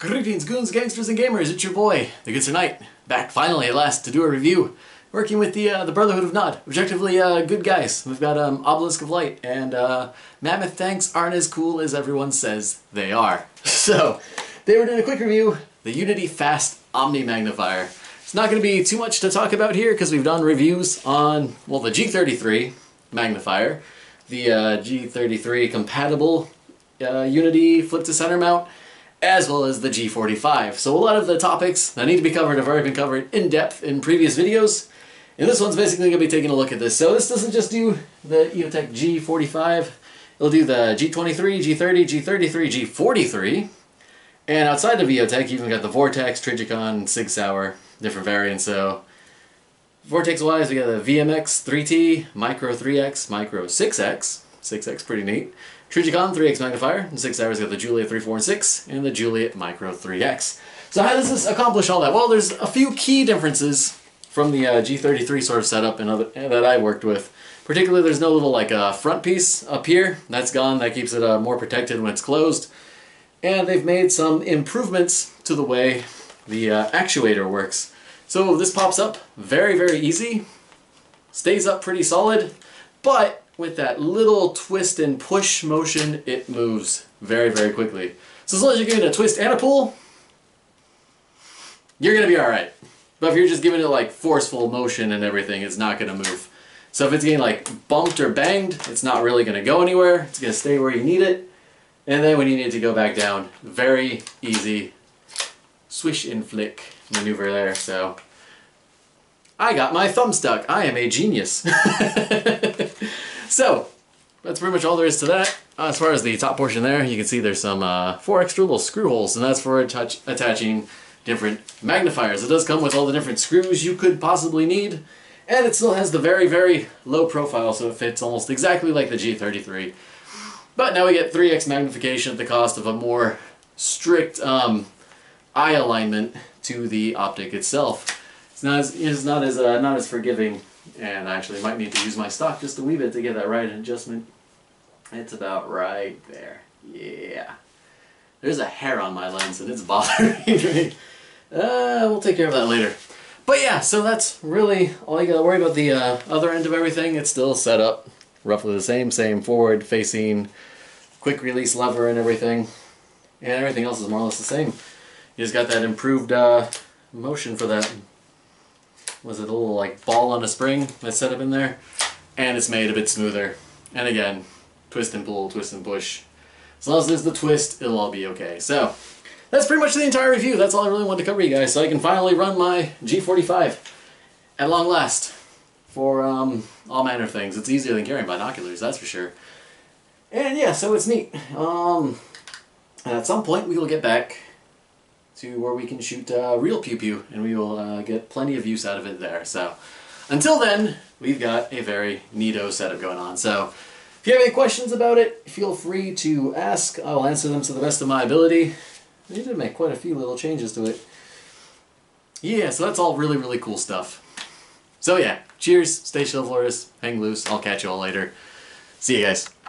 Greetings, goons, gangsters, and gamers. It's your boy, the Good Sir Knight, back finally at last to do a review. Working with the uh, the Brotherhood of Nod, objectively uh, good guys. We've got um, Obelisk of Light, and uh, Mammoth tanks aren't as cool as everyone says they are. So, they were doing a quick review, the Unity Fast Omni Magnifier. It's not going to be too much to talk about here because we've done reviews on, well, the G33 magnifier, the uh, G33 compatible uh, Unity flip to center mount, as well as the G45. So a lot of the topics that need to be covered have already been covered in depth in previous videos. And this one's basically going to be taking a look at this. So this doesn't just do the EOTech G45, it'll do the G23, G30, G33, G43. And outside of EOTech, you even got the Vortex, Trijicon, Sig Sauer, different variants. So Vortex-wise, we got the VMX 3T, Micro 3X, Micro 6X. 6X pretty neat. Trijicon 3X magnifier, and Sig Sauer got the Juliet 3, 4, and 6, and the Juliet Micro 3X. So how does this accomplish all that? Well, there's a few key differences from the uh, G33 sort of setup and other, that I worked with. Particularly, there's no little like uh, front piece up here. That's gone. That keeps it uh, more protected when it's closed. And they've made some improvements to the way the uh, actuator works. So this pops up very, very easy. Stays up pretty solid. But with that little twist and push motion, it moves very, very quickly. So as long as you're giving it a twist and a pull, you're going to be alright. But if you're just giving it like forceful motion and everything, it's not going to move. So if it's getting like bumped or banged, it's not really going to go anywhere. It's going to stay where you need it. And then when you need to go back down, very easy swish and flick maneuver there. So I got my thumb stuck. I am a genius. so that's pretty much all there is to that. Uh, as far as the top portion there, you can see there's some uh, four extra little screw holes, and that's for attach attaching different magnifiers. It does come with all the different screws you could possibly need, and it still has the very, very low profile, so it fits almost exactly like the G33. But now we get 3x magnification at the cost of a more strict um, eye alignment to the optic itself. It's not as, it's not as, uh, not as forgiving, and I actually might need to use my stock just a wee bit to get that right adjustment. It's about right there. Yeah. There's a hair on my lens and it's bothering me. Uh, we'll take care of that later. But yeah, so that's really all you gotta worry about the uh, other end of everything. It's still set up roughly the same, same forward facing, quick release lever and everything. And everything else is more or less the same. You just got that improved uh, motion for that, was it a little like ball on a spring that's set up in there? And it's made a bit smoother. And again, twist and pull, twist and push. As long as there's the twist, it'll all be okay. So, that's pretty much the entire review. That's all I really wanted to cover you guys, so I can finally run my G45 at long last for um, all manner of things. It's easier than carrying binoculars, that's for sure. And yeah, so it's neat. Um, at some point, we will get back to where we can shoot uh, real pew pew, and we will uh, get plenty of use out of it there. So, until then, we've got a very neato setup going on. So, if you have any questions about it, feel free to ask. I'll answer them to the best of my ability. They did make quite a few little changes to it. Yeah, so that's all really, really cool stuff. So yeah, cheers, stay chivalrous, hang loose, I'll catch you all later. See you guys.